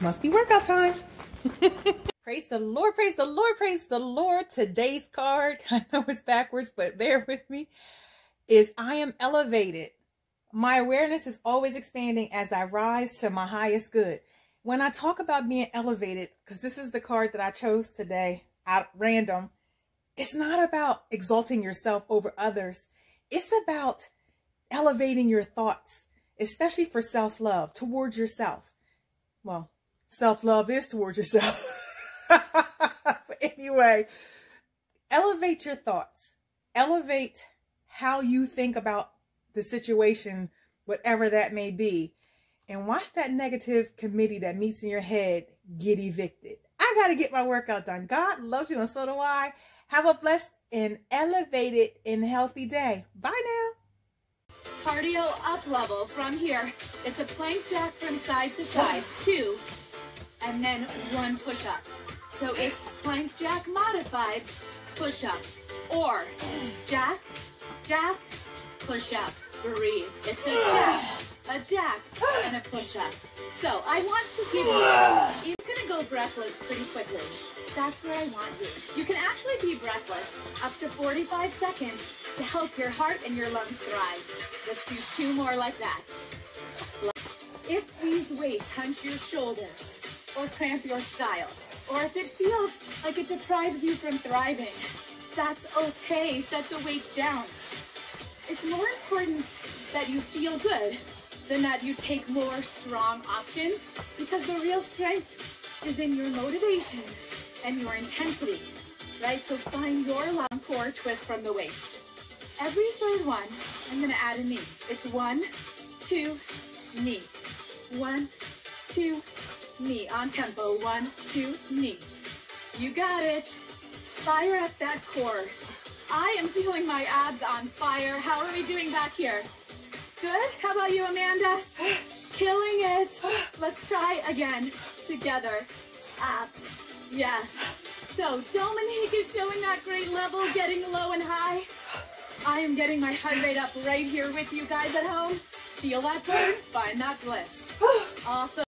Must be workout time. praise the Lord, praise the Lord, praise the Lord. Today's card, I know it's backwards, but bear with me, is I am elevated. My awareness is always expanding as I rise to my highest good. When I talk about being elevated, because this is the card that I chose today, at random, it's not about exalting yourself over others. It's about elevating your thoughts, especially for self-love, towards yourself. Well, self-love is towards yourself. but anyway, elevate your thoughts. Elevate how you think about the situation, whatever that may be. And watch that negative committee that meets in your head get evicted. I got to get my workout done. God loves you and so do I. Have a blessed and elevated and healthy day. Bye now. Cardio up level from here. It's a plank jack from side to side. Two, and then one push up. So it's plank jack modified push up or jack, jack, push up, breathe. It's a jack, a jack, and a push up. So I want to give you, it's gonna go breathless pretty quickly. That's where I want you. You can actually be breathless up to 45 seconds to help your heart and your lungs thrive. Let's do two more like that. If these weights hunch your shoulders, or cramp your style, or if it feels like it deprives you from thriving, that's okay. Set the weights down. It's more important that you feel good than that you take more strong options because the real strength is in your motivation and your intensity, right? So find your long core twist from the waist. Every third one, I'm gonna add a knee. It's one, two, knee. One, two, knee on tempo. One, two, knee. You got it. Fire at that core. I am feeling my abs on fire. How are we doing back here? Good? How about you, Amanda? Killing it. Let's try again together. Up. Yes. So Dominique is showing that great level, getting low and high. I am getting my heart rate up right here with you guys at home. Feel that burn? Find that bliss. Awesome.